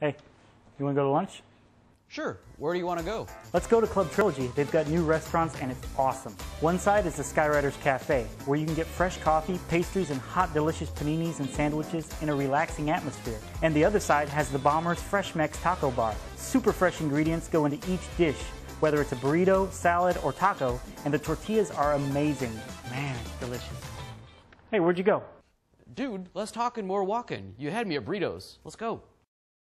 Hey, you want to go to lunch? Sure. Where do you want to go? Let's go to Club Trilogy. They've got new restaurants and it's awesome. One side is the Skyriders Cafe, where you can get fresh coffee, pastries, and hot, delicious paninis and sandwiches in a relaxing atmosphere. And the other side has the Bombers Fresh Mex Taco Bar. Super fresh ingredients go into each dish, whether it's a burrito, salad, or taco, and the tortillas are amazing. Man, delicious. Hey, where'd you go? Dude, less talking, more walking. You had me at burritos. Let's go.